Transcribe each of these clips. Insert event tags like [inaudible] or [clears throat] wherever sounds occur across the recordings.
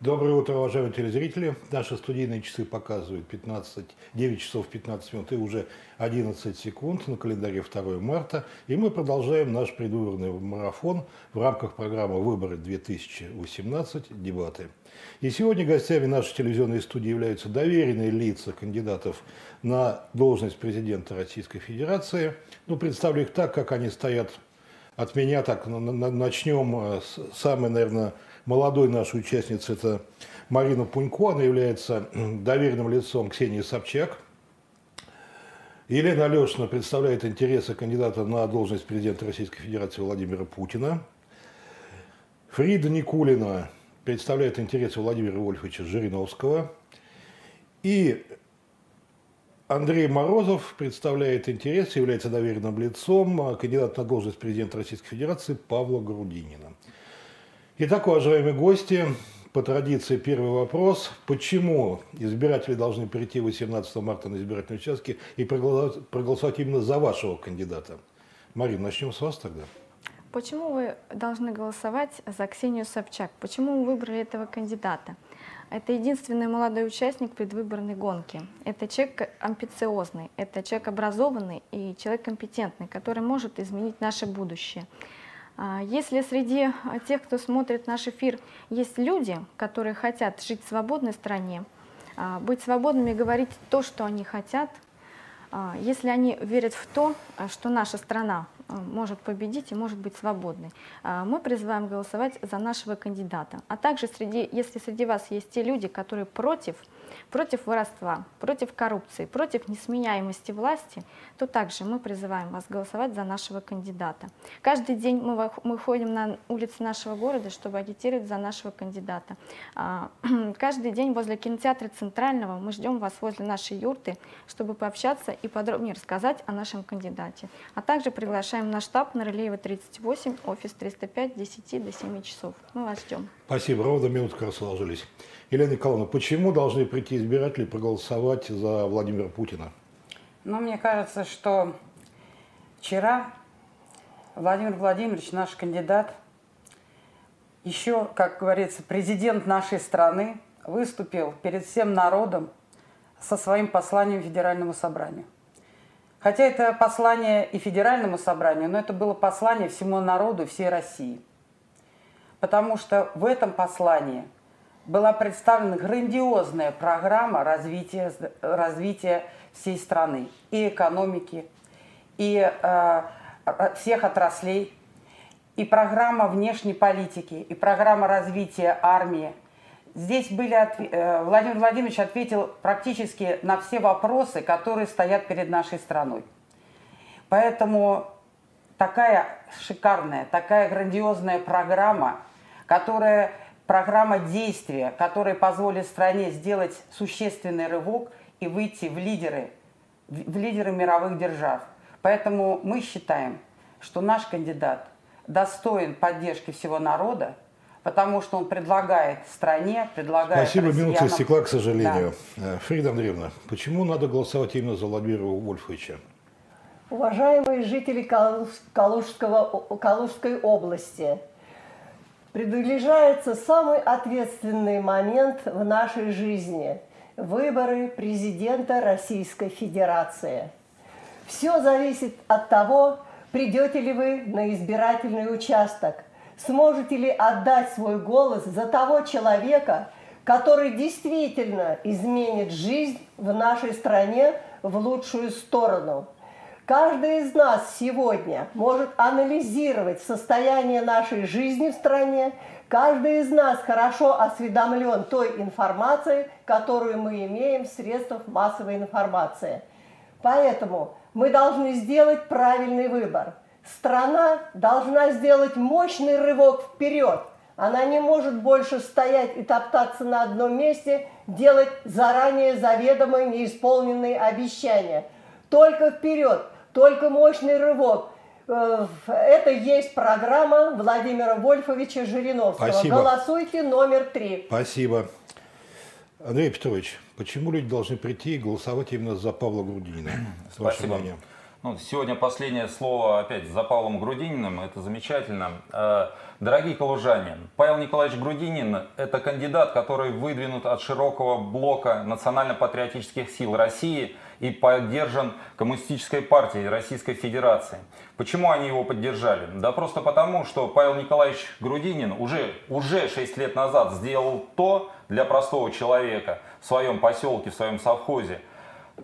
Доброе утро, уважаемые телезрители. Наши студийные часы показывают 15, 9 часов 15 минут и уже 11 секунд на календаре 2 марта. И мы продолжаем наш предвыборный марафон в рамках программы «Выборы-2018. Дебаты». И сегодня гостями нашей телевизионной студии являются доверенные лица кандидатов на должность президента Российской Федерации. Ну, представлю их так, как они стоят от меня. Так, начнем с самой, наверное, молодой нашей участницы, это Марина Пунько, она является доверенным лицом Ксении Собчак. Елена Алешина представляет интересы кандидата на должность президента Российской Федерации Владимира Путина. Фрида Никулина представляет интересы Владимира Вольфовича Жириновского. И Андрей Морозов представляет интересы, является доверенным лицом кандидата на должность президента Российской Федерации Павла Грудинина. Итак, уважаемые гости, по традиции первый вопрос. Почему избиратели должны прийти 18 марта на избирательные участки и проголосовать, именно за вашего кандидата? Марина, начнем с вас тогда. Почему вы должны голосовать за Ксению Собчак? Почему вы выбрали этого кандидата? Это единственный молодой участник предвыборной гонки. Это человек амбициозный, это человек образованный и человек компетентный, который может изменить наше будущее. А, если среди а, тех, кто смотрит наш эфир, есть люди, которые хотят жить в свободной стране, а, быть свободными говорить то, что они хотят, если они верят в то, что наша страна может победить и может быть свободной, мы призываем голосовать за нашего кандидата. А также, среди, если среди вас есть те люди, которые против против воровства, против коррупции, против несменяемости власти, то также мы призываем вас голосовать за нашего кандидата. Каждый день мы, мы ходим на улицы нашего города, чтобы агитировать за нашего кандидата. А, [clears throat] каждый день возле кинотеатра Центрального мы ждем вас возле нашей юрты, чтобы пообщаться и подробнее рассказать о нашем кандидате. А также приглашаем на штаб на Рылеева 38, офис 305, 10 до 7 часов. Мы вас ждем. Спасибо. Ровно минутку расположились. Елена Николаевна, почему должны прийти избиратели проголосовать за Владимира Путина? Ну, мне кажется, что вчера Владимир Владимирович, наш кандидат, еще, как говорится, президент нашей страны, выступил перед всем народом со своим посланием Федеральному собранию. Хотя это послание и Федеральному собранию, но это было послание всему народу, всей России. Потому что в этом послании – была представлена грандиозная программа развития, развития всей страны, и экономики, и э, всех отраслей, и программа внешней политики, и программа развития армии. Здесь были, э, Владимир Владимирович ответил практически на все вопросы, которые стоят перед нашей страной. Поэтому такая шикарная, такая грандиозная программа, которая программа действия, которая позволит стране сделать существенный рывок и выйти в лидеры, в лидеры мировых держав. Поэтому мы считаем, что наш кандидат достоин поддержки всего народа, потому что он предлагает стране, предлагает Спасибо, россиянам... минута истекла, к сожалению. Да. Э, Фрида Андреевна, почему надо голосовать именно за Владимира Вольфовича? Уважаемые жители Калужского, Калужской области, приближается самый ответственный момент в нашей жизни – выборы президента Российской Федерации. Все зависит от того, придете ли вы на избирательный участок, сможете ли отдать свой голос за того человека, который действительно изменит жизнь в нашей стране в лучшую сторону – Каждый из нас сегодня может анализировать состояние нашей жизни в стране. Каждый из нас хорошо осведомлен той информацией, которую мы имеем в средствах массовой информации. Поэтому мы должны сделать правильный выбор. Страна должна сделать мощный рывок вперед. Она не может больше стоять и топтаться на одном месте, делать заранее заведомо неисполненные обещания. Только вперед! только мощный рывок. Э, это есть программа Владимира Вольфовича Жириновского. Спасибо. Голосуйте номер три. Спасибо. Андрей Петрович, почему люди должны прийти и голосовать именно за Павла Грудинина? Спасибо. Ну, сегодня последнее слово опять за Павлом Грудининым, это замечательно. Э, Дорогие калужане, Павел Николаевич Грудинин – это кандидат, который выдвинут от широкого блока национально-патриотических сил России и поддержан Коммунистической партией Российской Федерации. Почему они его поддержали? Да просто потому, что Павел Николаевич Грудинин уже, уже 6 лет назад сделал то для простого человека в своем поселке, в своем совхозе,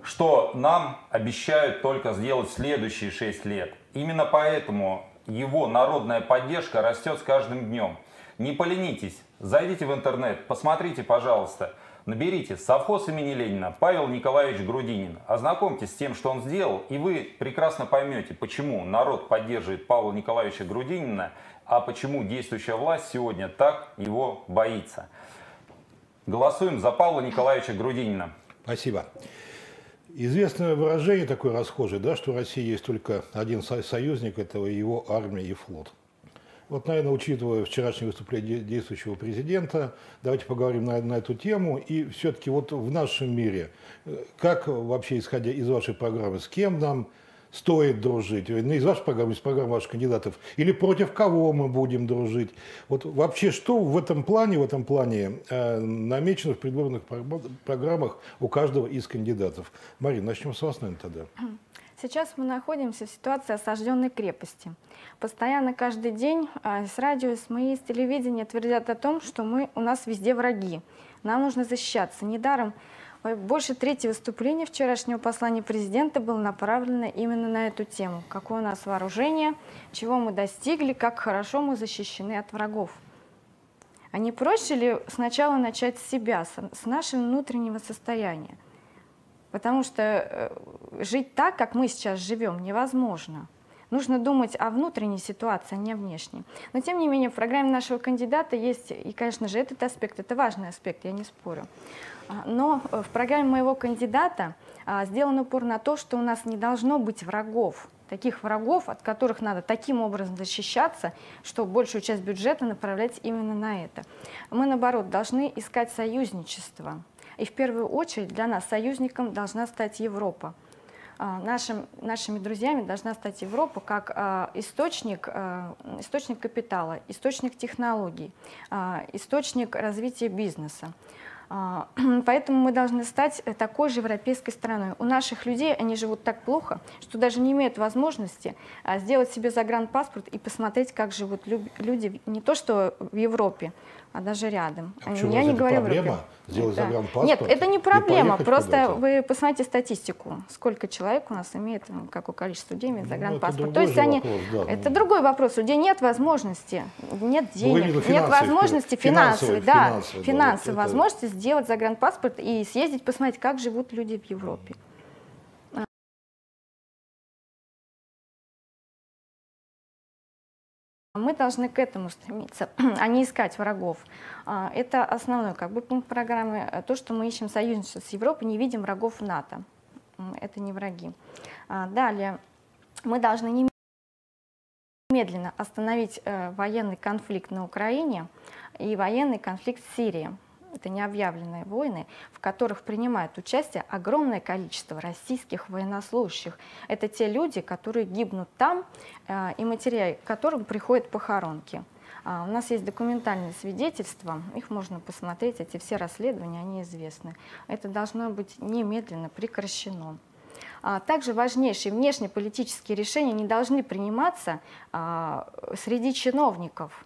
что нам обещают только сделать следующие 6 лет. Именно поэтому его народная поддержка растет с каждым днем. Не поленитесь, зайдите в интернет, посмотрите, пожалуйста, наберите совхоз имени Ленина Павел Николаевич Грудинин. Ознакомьтесь с тем, что он сделал, и вы прекрасно поймете, почему народ поддерживает Павла Николаевича Грудинина, а почему действующая власть сегодня так его боится. Голосуем за Павла Николаевича Грудинина. Спасибо. Известное выражение такое расхожее, да, что в России есть только один союзник, этого его армия и флот. Вот, наверное, учитывая вчерашнее выступление действующего президента, давайте поговорим на, на эту тему. И все-таки вот в нашем мире, э, как вообще, исходя из вашей программы, с кем нам стоит дружить? Ну, из вашей программы, из программы ваших кандидатов. Или против кого мы будем дружить? Вот вообще что в этом плане, в этом плане э, намечено в предвыборных программах у каждого из кандидатов? Марина, начнем с вас, наверное, тогда. Сейчас мы находимся в ситуации осажденной крепости. Постоянно каждый день э, с радио, с МИИ, с телевидения твердят о том, что мы, у нас везде враги. Нам нужно защищаться. Недаром больше трети выступления вчерашнего послания президента было направлено именно на эту тему. Какое у нас вооружение, чего мы достигли, как хорошо мы защищены от врагов. А не проще ли сначала начать с себя, с нашего внутреннего состояния? Потому что э, жить так, как мы сейчас живем, невозможно. Нужно думать о внутренней ситуации, а не о внешней. Но тем не менее в программе нашего кандидата есть, и, конечно же, этот аспект, это важный аспект, я не спорю. А, но э, в программе моего кандидата а, сделан упор на то, что у нас не должно быть врагов, таких врагов, от которых надо таким образом защищаться, что большую часть бюджета направлять именно на это. Мы, наоборот, должны искать союзничество. И в первую очередь для нас союзником должна стать Европа. А, нашим, нашими друзьями должна стать Европа как источник, источник капитала, источник технологий, источник развития бизнеса. А, [clears throat] поэтому мы должны стать такой же европейской страной. У наших людей они живут так плохо, что даже не имеют возможности а, сделать себе загранпаспорт и посмотреть, как живут люди не то что в Европе, а даже рядом. А почему? Я не говорю проблема сделать да. загранпаспорт? Нет, это не проблема. Просто вы посмотрите статистику, сколько человек у нас имеет, какое количество людей имеет ну, загранпаспорт. Ну, То есть они, вопрос, да, это ну. другой вопрос. У людей нет возможности, нет денег, нет возможности финансовой, да, финансовой, финансовой да, вот возможности это... сделать загранпаспорт и съездить посмотреть, как живут люди в Европе. Мы должны к этому стремиться, [clears throat] а не искать врагов. А, это основной как бы, пункт программы. То, что мы ищем союзничество с Европой, не видим врагов НАТО. Это не враги. А, далее, мы должны немедленно остановить э, военный конфликт на Украине и военный конфликт в Сирии это необъявленные войны, в которых принимает участие огромное количество российских военнослужащих. Это те люди, которые гибнут там, э, и материал которым приходят похоронки. А, у нас есть документальные свидетельства, их можно посмотреть, эти все расследования, они известны. Это должно быть немедленно прекращено. А, также важнейшие внешнеполитические решения не должны приниматься а, среди чиновников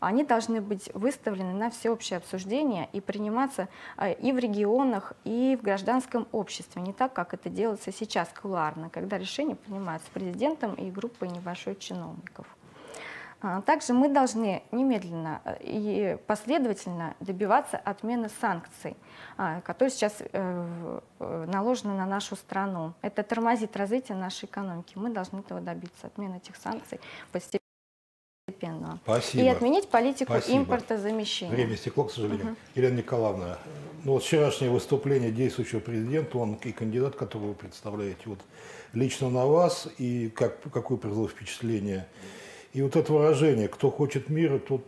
они должны быть выставлены на всеобщее обсуждение и приниматься а, и в регионах, и в гражданском обществе, не так, как это делается сейчас кулуарно, когда решения принимаются президентом и группой небольшой чиновников. А, также мы должны немедленно э, и последовательно добиваться отмены санкций, а, которые сейчас э, э, наложены на нашу страну. Это тормозит развитие нашей экономики. Мы должны этого добиться, отмены этих санкций постепенно постепенно. Спасибо. И отменить политику Спасибо. импортозамещения. Время стекло, к сожалению. Угу. Елена Николаевна, ну вот вчерашнее выступление действующего президента, он и кандидат, которого вы представляете, вот лично на вас, и как, какое произвело впечатление. И вот это выражение «кто хочет мира, тот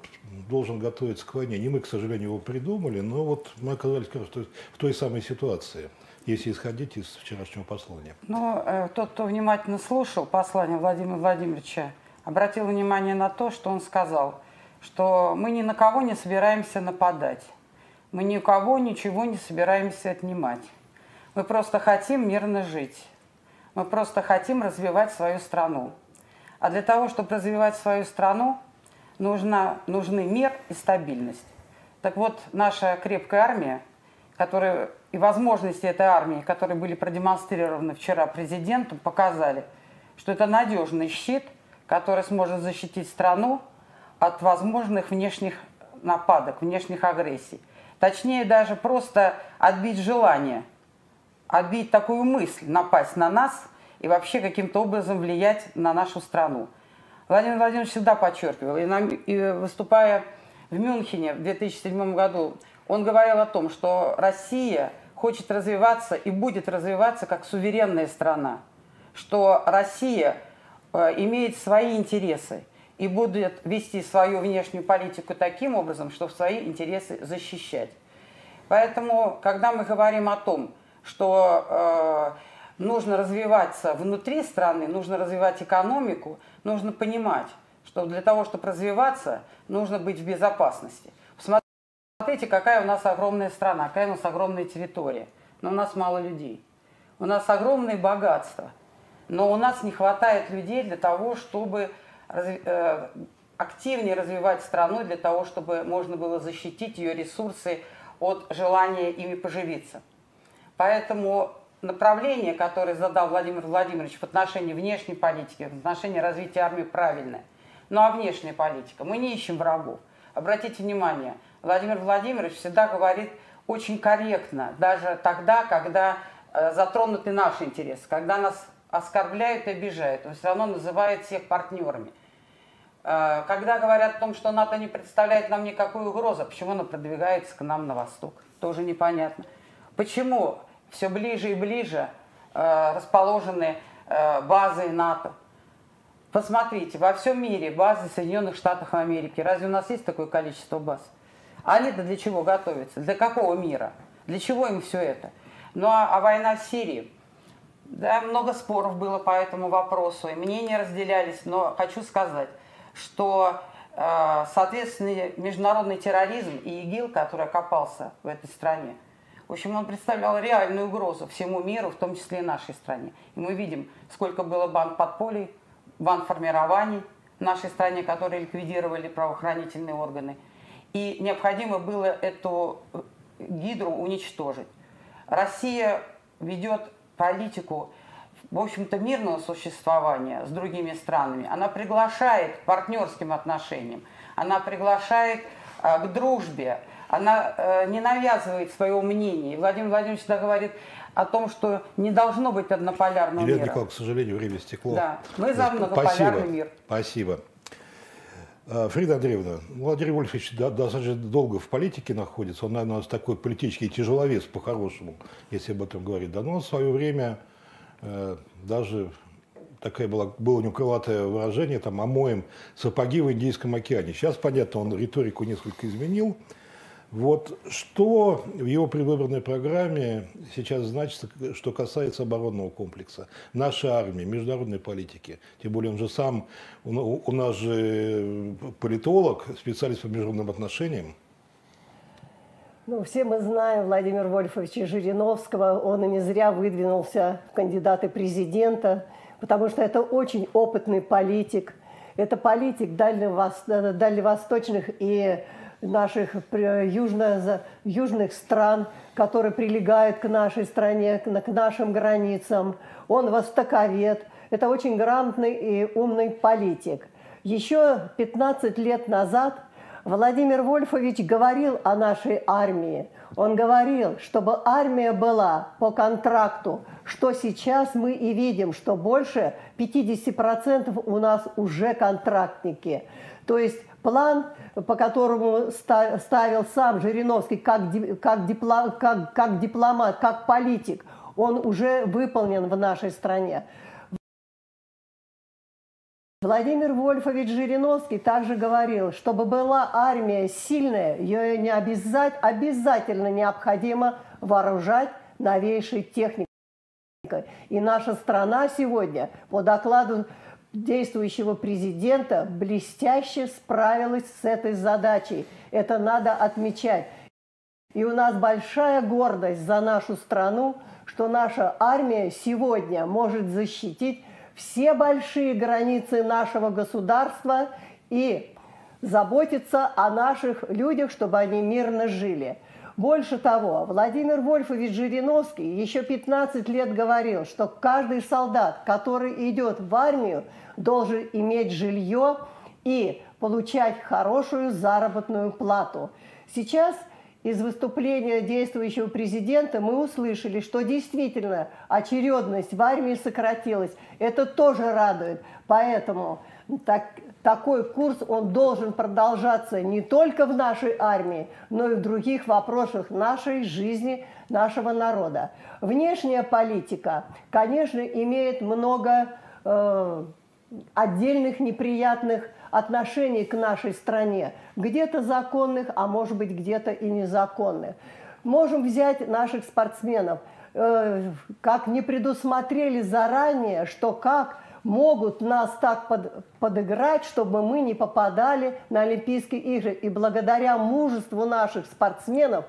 должен готовиться к войне». Не мы, к сожалению, его придумали, но вот мы оказались кажется, в той самой ситуации. если исходить из вчерашнего послания. Ну, э, тот, кто внимательно слушал послание Владимира Владимировича, обратил внимание на то, что он сказал, что мы ни на кого не собираемся нападать, мы ни у кого ничего не собираемся отнимать. Мы просто хотим мирно жить. Мы просто хотим развивать свою страну. А для того, чтобы развивать свою страну, нужна, нужны мир и стабильность. Так вот, наша крепкая армия, которая, и возможности этой армии, которые были продемонстрированы вчера президентом, показали, что это надежный щит, который сможет защитить страну от возможных внешних нападок, внешних агрессий. Точнее, даже просто отбить желание, отбить такую мысль, напасть на нас и вообще каким-то образом влиять на нашу страну. Владимир Владимирович всегда подчеркивал, и, нам, и выступая в Мюнхене в 2007 году, он говорил о том, что Россия хочет развиваться и будет развиваться как суверенная страна, что Россия имеет свои интересы и будет вести свою внешнюю политику таким образом, чтобы свои интересы защищать. Поэтому, когда мы говорим о том, что э, нужно развиваться внутри страны, нужно развивать экономику, нужно понимать, что для того, чтобы развиваться, нужно быть в безопасности. Посмотрите, какая у нас огромная страна, какая у нас огромная территория. Но у нас мало людей. У нас огромные богатства. Но у нас не хватает людей для того, чтобы э, активнее развивать страну, для того, чтобы можно было защитить ее ресурсы от желания ими поживиться. Поэтому направление, которое задал Владимир Владимирович в отношении внешней политики, в отношении развития армии правильное. Ну а внешняя политика? Мы не ищем врагов. Обратите внимание, Владимир Владимирович всегда говорит очень корректно, даже тогда, когда э, затронуты наши интересы, когда нас оскорбляют и обижают, он все равно называет всех партнерами. Э, когда говорят о том, что НАТО не представляет нам никакой угрозы, почему оно продвигается к нам на восток, тоже непонятно. Почему все ближе и ближе э, расположены э, базы НАТО? Посмотрите, во всем мире базы Соединенных Штатов Америки. Разве у нас есть такое количество баз? Они-то для чего готовятся? Для какого мира? Для чего им все это? Ну а, а война в Сирии? Да, много споров было по этому вопросу, и мнения разделялись, но хочу сказать, что, э, соответственно, международный терроризм и ИГИЛ, который окопался в этой стране, в общем, он представлял реальную угрозу всему миру, в том числе и нашей стране. И мы видим, сколько было банд подполей, банд формирований в нашей стране, которые ликвидировали правоохранительные органы. И необходимо было эту гидру уничтожить. Россия ведет политику, в общем-то, мирного существования с другими странами. Она приглашает к партнерским отношениям, она приглашает а, к дружбе, она э, не навязывает своего мнения. И Владимир Владимирович всегда говорит о том, что не должно быть однополярного Елена мира. Николаевна, к сожалению, время стекло. Да, мы за многополярный Спасибо. мир. Спасибо. А, Фрида Андреевна, Владимир Вольфович да- достаточно долго в политике находится. Он, наверное, у нас такой политический тяжеловес по-хорошему, если об этом говорить. Да, но в свое время э, даже такая была, было у выражение, там, омоем сапоги в Индийском океане. Сейчас, понятно, он риторику несколько изменил. Вот что в его предвыборной программе сейчас значится, что касается оборонного комплекса, нашей армии, международной политики. Тем более он же сам, у, нас же политолог, специалист по международным отношениям. Ну, все мы знаем Владимира Вольфовича Жириновского. Он и не зря выдвинулся в кандидаты президента, потому что это очень опытный политик. Это политик дальневос- дальневосточных и наших южных стран, которые прилегают к нашей стране, к нашим границам. Он востоковед. Это очень грамотный и умный политик. Еще 15 лет назад Владимир Вольфович говорил о нашей армии. Он говорил, чтобы армия была по контракту, что сейчас мы и видим, что больше 50% у нас уже контрактники. То есть план, по которому ста- ставил сам Жириновский как, как, дипло- как, как дипломат, как политик, он уже выполнен в нашей стране. Владимир Вольфович Жириновский также говорил, чтобы была армия сильная, ее не обязать, обязательно необходимо вооружать новейшей техникой. И наша страна сегодня, по докладу действующего президента, блестяще справилась с этой задачей. Это надо отмечать. И у нас большая гордость за нашу страну, что наша армия сегодня может защитить все большие границы нашего государства и заботиться о наших людях, чтобы они мирно жили. Больше того, Владимир Вольфович Жириновский еще 15 лет говорил, что каждый солдат, который идет в армию, должен иметь жилье и получать хорошую заработную плату. Сейчас из выступления действующего президента мы услышали, что действительно очередность в армии сократилась. Это тоже радует. Поэтому так, такой курс, он должен продолжаться не только в нашей армии, но и в других вопросах нашей жизни, нашего народа. Внешняя политика, конечно, имеет много э, отдельных неприятных отношений к нашей стране, где-то законных, а может быть где-то и незаконных. Можем взять наших спортсменов, э, как не предусмотрели заранее, что как могут нас так под, подыграть, чтобы мы не попадали на Олимпийские игры. И благодаря мужеству наших спортсменов,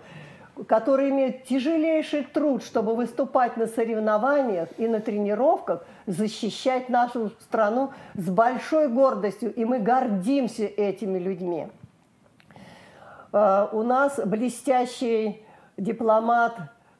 которые имеют тяжелейший труд, чтобы выступать на соревнованиях и на тренировках, защищать нашу страну с большой гордостью, и мы гордимся этими людьми. Э, у нас блестящий дипломат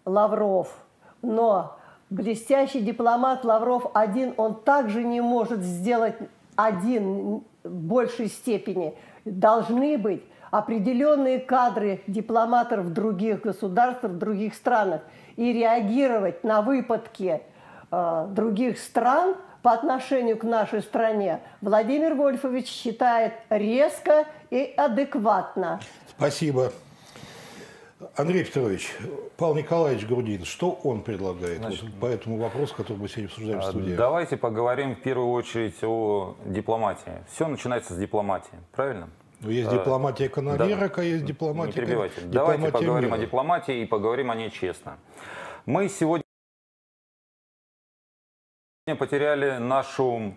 Лавров, но блестящий дипломат Лавров один, он также не может сделать один в большей степени. Должны быть определенные кадры дипломатов других государствах, в других странах и реагировать на выпадки э, других стран по отношению к нашей стране Владимир Вольфович считает резко и адекватно. Спасибо. Андрей Петрович, Павел Николаевич Грудин, что он предлагает Значит, вот по этому вопросу, который мы сегодня обсуждаем в А, студии? Давайте поговорим в первую очередь о дипломатии. Все начинается с дипломатии, правильно? Ну, есть э, дипломатия канонерок, а есть дипломатия... Не перебивайте. дипломатия Давайте поговорим мира. о дипломатии и поговорим о ней честно. Мы сегодня потеряли нашу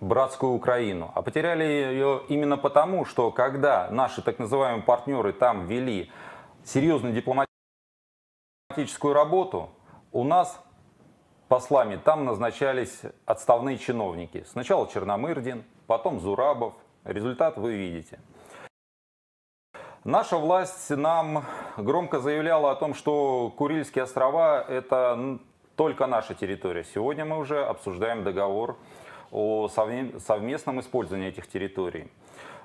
братскую Украину. А потеряли ее именно потому, что когда наши так называемые партнеры там вели серьезную дипломатическую работу, у нас послами там назначались отставные чиновники. Сначала Черномырдин, потом Зурабов. Результат вы видите. Наша власть нам громко заявляла о том, что Курильские острова – это только наша территория. Сегодня мы уже обсуждаем договор о совместном использовании этих территорий.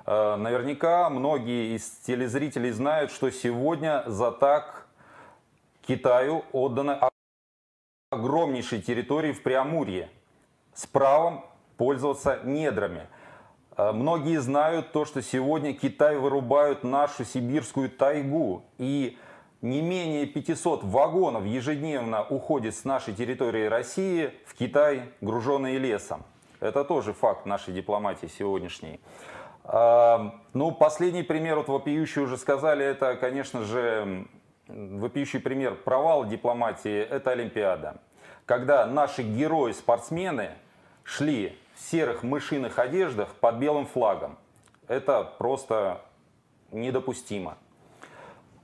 Э, Наверняка многие из телезрителей знают, что сегодня за так Китаю отданы огромнейшие территории в Преамурье с правом пользоваться недрами. Э, Многие знают то, что сегодня Китай вырубают нашу сибирскую тайгу. И не менее 500 вагонов ежедневно уходит с нашей территории России в Китай, груженные лесом. Это тоже факт нашей дипломатии сегодняшней. Ну, последний пример, вот вопиющий уже сказали, это, конечно же, вопиющий пример провала дипломатии, это Олимпиада. Когда наши герои-спортсмены шли в серых мышиных одеждах под белым флагом. Это просто недопустимо.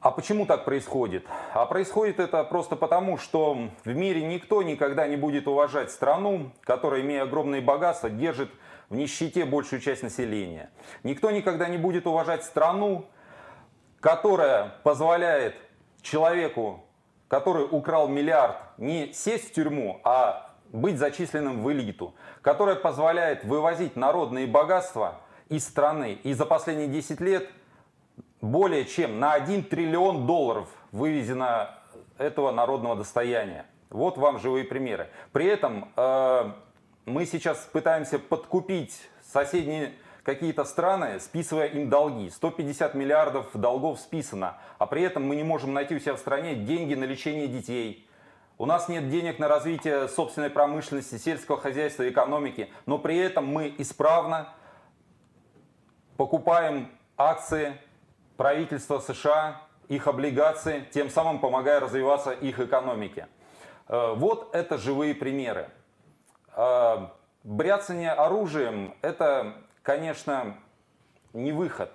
А почему так происходит? А происходит это просто потому, что в мире никто никогда не будет уважать страну, которая, имея огромные богатства, держит в нищете большую часть населения. Никто никогда не будет уважать страну, которая позволяет человеку, который украл миллиард, не сесть в тюрьму, а быть зачисленным в элиту, которая позволяет вывозить народные богатства из страны. И за последние 10 лет более чем на 1 триллион долларов вывезено этого народного достояния. Вот вам живые примеры. При этом э, мы сейчас пытаемся подкупить соседние какие-то страны, списывая им долги. 150 миллиардов долгов списано, а при этом мы не можем найти у себя в стране деньги на лечение детей. У нас нет денег на развитие собственной промышленности, сельского хозяйства, экономики, но при этом мы исправно покупаем акции правительства США их облигации, тем самым помогая развиваться их экономике. Э, Вот это живые примеры. Э, Бряцание оружием – это, конечно, не выход.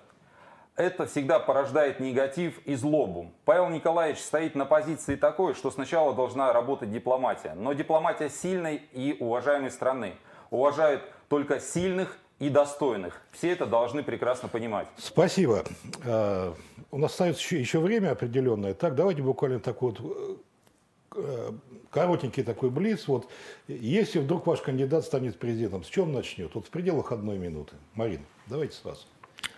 Это всегда порождает негатив и злобу. Павел Николаевич стоит на позиции такой, что сначала должна работать дипломатия. Но дипломатия сильной и уважаемой страны. Уважают только сильных и достойных. Все это должны прекрасно понимать. Спасибо. Э, У нас остается еще, еще время определенное. Так, давайте буквально такой вот э, коротенький такой блиц. Вот, если вдруг ваш кандидат станет президентом, с чем начнет? Вот в пределах одной минуты. Марина, давайте сразу.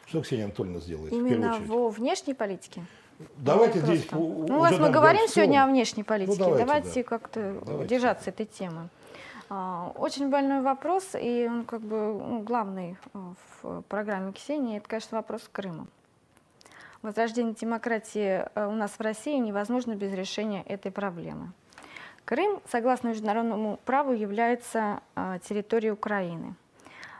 Что Ксения Анатольевна сделает Именно во внешней политике? Давайте Просто. здесь... Ну, раз мы говорим сегодня о внешней политике, давайте, давайте, да. как-то Давайте. держаться этой темы. А, Очень больной вопрос, и он как бы ну, главный а, в программе Ксении, это, конечно, вопрос Крыма. Возрождение демократии а, у нас в России невозможно без решения этой проблемы. Крым, согласно международному праву, является а, территорией Украины.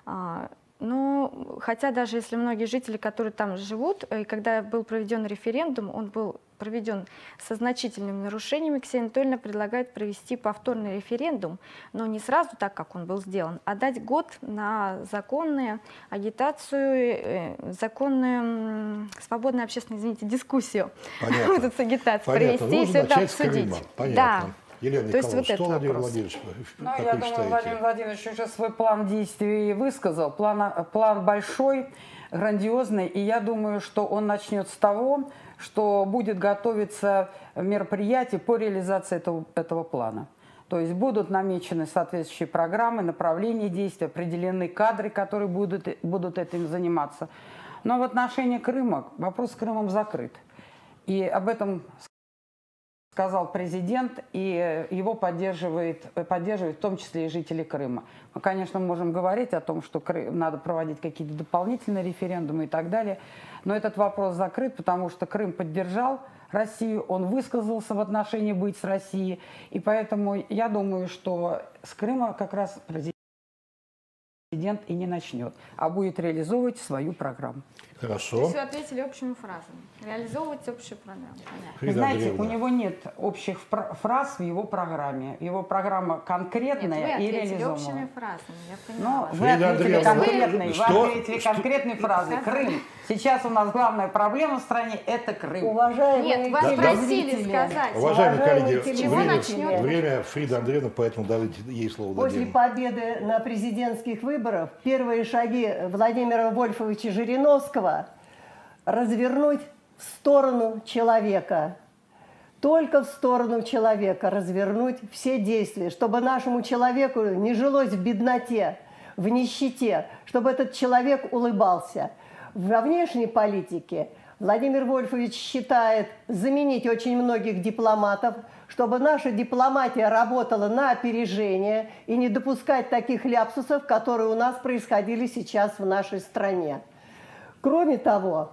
А, Но хотя даже если многие жители, которые там живут, э, и когда был проведен референдум, он был проведен со значительными нарушениями, Ксения Анатольевна предлагает провести повторный референдум, но не сразу так, как он был сделан, а дать год на законную агитацию, э, законную, свободную общественную, извините, дискуссию. Понятно. [laughs] Эту агитацию Понятно. провести Нужно все это с обсудить. Крыма. Понятно. Да. Елена То есть Николаевна, вот что этот Владимир вопрос. Владимирович, Ну, как я вы думаю, считаете? Владимир Владимирович уже свой план действий высказал. План, план большой, грандиозный, и я думаю, что он начнет с того, что будет готовиться мероприятие по реализации этого, этого плана. То есть будут намечены соответствующие программы, направления действий, определены кадры, которые будут, будут этим заниматься. Но в отношении Крыма вопрос с Крымом закрыт. И об этом сказал президент, и его поддерживает, поддерживают в том числе и жители Крыма. Мы, конечно, можем говорить о том, что надо проводить какие-то дополнительные референдумы и так далее, но этот вопрос закрыт, потому что Крым поддержал Россию, он высказался в отношении быть с Россией, и поэтому я думаю, что с Крыма как раз президент и не начнет, а будет реализовывать свою программу. То Хорошо. есть вы ответили общими фразами. Реализовывать общую программу. Понятно. Знаете, у него нет общих фра- фраз в его программе. Его программа Нет, конкретная вы и реализована. общими фразами. Я Но поняла вас. вы Фрида ответили конкретной, вы что- ответили конкретной фразой. Крым. Сейчас у нас главная проблема в стране – это Крым. Уважаемые Нет, вас Да, просили сказать. Уважаемые Уважаемые коллеги, Чего время, начнет? время Фрида Андреевна, поэтому давайте ей слово После дадим. победы на президентских выборах первые шаги Владимира Вольфовича Жириновского развернуть в сторону человека. Только в сторону человека развернуть все действия, чтобы нашему человеку не жилось в бедноте, в нищете, чтобы этот человек улыбался. Во внешней политике Владимир Вольфович считает заменить очень многих дипломатов, чтобы наша дипломатия работала на опережение и не допускать таких ляпсусов, которые у нас происходили сейчас в нашей стране. Кроме того,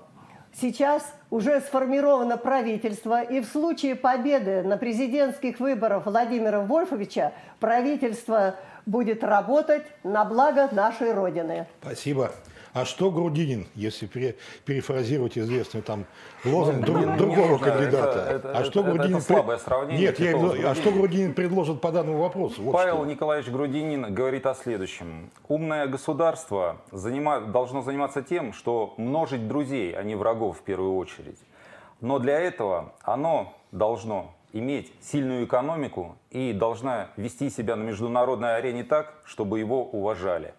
сейчас уже сформировано правительство, и в случае победы на президентских выборах Владимира Вольфовича правительство будет работать на благо нашей Родины. Спасибо. А что Грудинин, если пере- перефразировать известный там лозунг Нет, друг- не другого нужно. кандидата? Это- это- а что это- это Грудинин... слабое сравнение Нет, я а что. Грудинин предложит по данному вопросу? Вот Павел что. Николаевич Грудинин говорит о следующем. Умное государство занима- должно заниматься тем, что множить друзей, а не врагов в первую очередь. Но для этого оно должно иметь сильную экономику и должна вести себя на международной арене так, чтобы его уважали.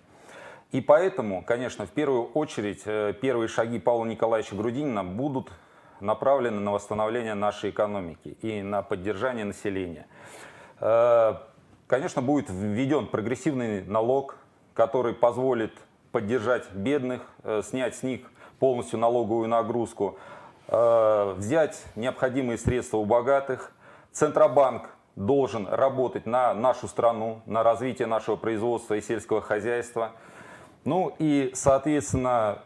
И поэтому, конечно, в первую очередь э, первые шаги Павла Николаевича Грудинина будут направлены на восстановление нашей экономики и на поддержание населения. Э, Конечно, будет введен прогрессивный налог, который позволит поддержать бедных, э, снять с них полностью налоговую нагрузку, взять необходимые средства у богатых. Центробанк должен работать на нашу страну, на развитие нашего производства и сельского хозяйства. Ну и, соответственно,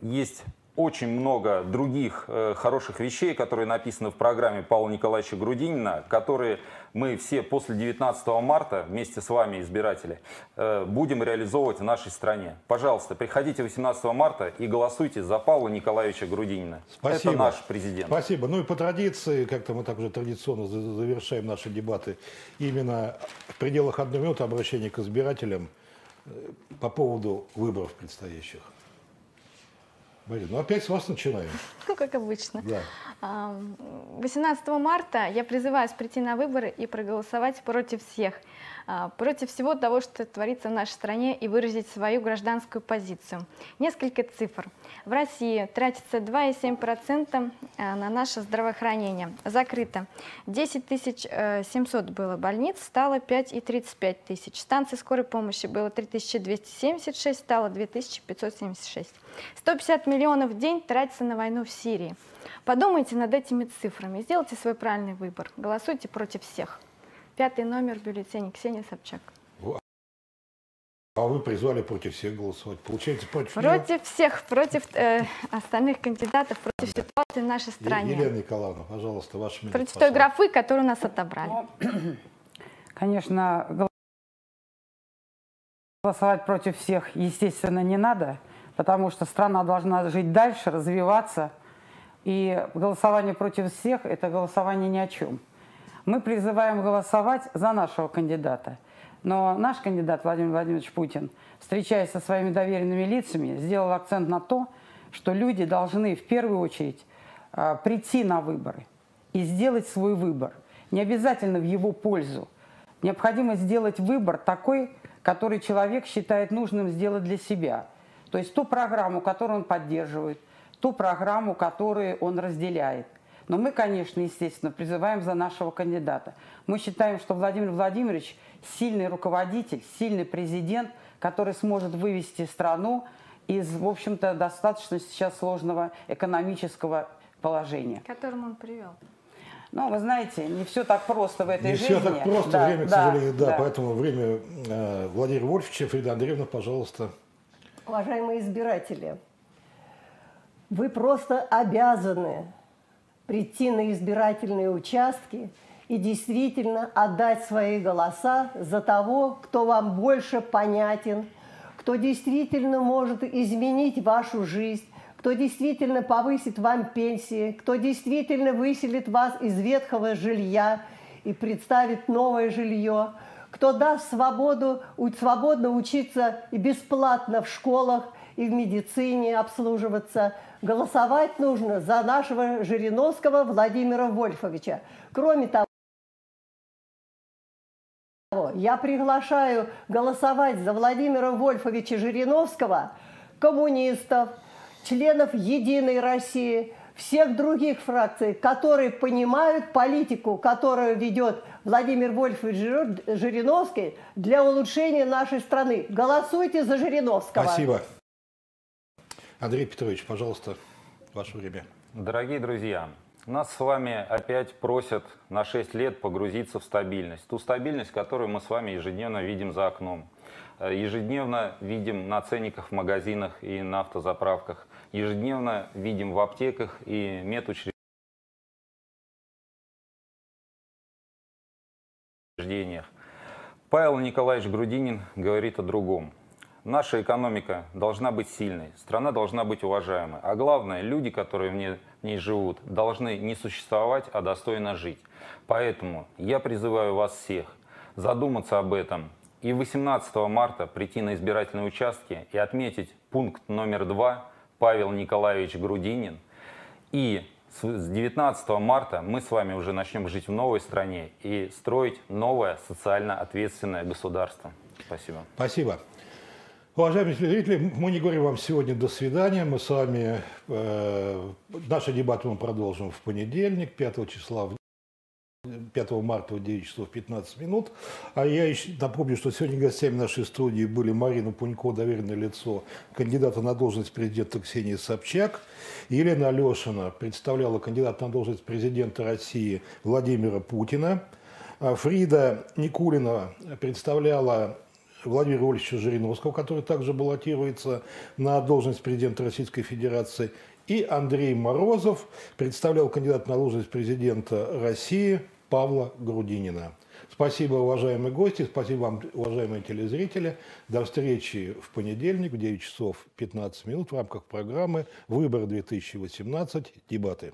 есть очень много других э, хороших вещей, которые написаны в программе Павла Николаевича Грудинина, которые мы все после 19 марта вместе с вами, избиратели, э, будем реализовывать в нашей стране. Пожалуйста, приходите 18 марта и голосуйте за Павла Николаевича Грудинина. Спасибо. Это наш президент. Спасибо. Ну и по традиции, как-то мы так уже традиционно за- завершаем наши дебаты, именно в пределах одной минуты обращение к избирателям по поводу выборов предстоящих. Марина, ну опять с вас начинаем. Ну, как обычно. Да. А, 18 марта я призываю прийти на выборы и проголосовать против всех, против всего того, что творится в нашей стране, и выразить свою гражданскую позицию. Несколько цифр. В России тратится 2,7% а, на наше здравоохранение. Закрыто 10 700 было больниц, стало 5,35 тысяч. Станций скорой помощи было 3276, стало 2576. 150 миллионов в день тратится на войну в Сирии. Подумайте над этими цифрами, сделайте свой правильный выбор. Голосуйте против всех. Пятый номер бюллетеня Ксения Собчак. А вы призвали против всех голосовать. Получается, против? Против всех, против э, остальных кандидатов, против ситуации в нашей стране. Елена Николаевна, пожалуйста, ваша минута. Против той графы, которую нас отобрали. [clears throat] Конечно, гол- голосовать против всех, естественно, не надо, потому что страна должна жить дальше, развиваться. И голосование против всех – это голосование ни о чем. Мы призываем голосовать за нашего кандидата. Но наш кандидат Владимир Владимирович Путин, встречаясь со своими доверенными лицами, сделал акцент на то, что люди должны в первую очередь а, прийти на выборы и сделать свой выбор. Не обязательно в его пользу. Необходимо сделать выбор такой, который человек считает нужным сделать для себя. То есть ту программу, которую он поддерживает, ту программу, которую он разделяет. Но мы, конечно, естественно, призываем за нашего кандидата. Мы считаем, что Владимир Владимирович сильный руководитель, сильный президент, который сможет вывести страну из, в общем-то, достаточно сейчас сложного экономического положения. К которому он привел. Ну, вы знаете, не все так просто в этой Не жизни. все так просто, Да, время, к да, сожалению, да, да. поэтому время э, Владимира Вольфовича, Фрида Андреевна, пожалуйста. Уважаемые избиратели, вы просто обязаны прийти на избирательные участки и действительно отдать свои голоса за того, кто вам больше понятен, кто действительно может изменить вашу жизнь, кто действительно повысит вам пенсии, кто действительно выселит вас из ветхого жилья и представит новое жилье, кто даст свободу, свободно учиться и бесплатно в школах и в медицине обслуживаться. Голосовать нужно за нашего Жириновского Владимира Вольфовича. Кроме того, я приглашаю голосовать за Владимира Вольфовича Жириновского коммунистов, членов «Единой России», всех других фракций, которые понимают политику, которую ведет Владимир Вольфович Жириновский для улучшения нашей страны. Голосуйте за Жириновского. Спасибо. Андрей Петрович, пожалуйста, ваше время. Дорогие друзья, нас с вами опять просят на 6 лет погрузиться в стабильность. Ту стабильность, которую мы с вами ежедневно видим за окном. Э, Ежедневно видим на ценниках в магазинах и на автозаправках. Ежедневно видим в аптеках и медучреждениях. Павел Николаевич Грудинин говорит о другом. Наша экономика должна быть сильной, страна должна быть уважаемой. А главное, люди, которые в ней, живут, должны не существовать, а достойно жить. Поэтому я призываю вас всех задуматься об этом и 18 марта прийти на избирательные участки и отметить пункт номер два Павел Николаевич Грудинин. И с 19 марта мы с вами уже начнем жить в новой стране и строить новое социально ответственное государство. Спасибо. Спасибо. Уважаемые телезрители, мы не говорим вам сегодня до свидания. Мы с вами э, наши дебаты мы продолжим в понедельник, 5 числа, в- 5 марта в 9 часов 15 минут. А я еще напомню, что сегодня гостями нашей студии были Марина Пунько, доверенное лицо кандидата на должность президента Ксения Собчак, Елена Алешина представляла кандидата на должность президента России Владимира Путина, а Фрида Никулина представляла Владимира Вольфовича Жириновского, который также баллотируется на должность президента Российской Федерации, и Андрей Морозов представлял кандидата на должность президента России Павла Грудинина. Спасибо, уважаемые гости, спасибо вам, уважаемые телезрители. До встречи в понедельник в 9 часов 15 минут в рамках программы «Выбор 2018. Дебаты».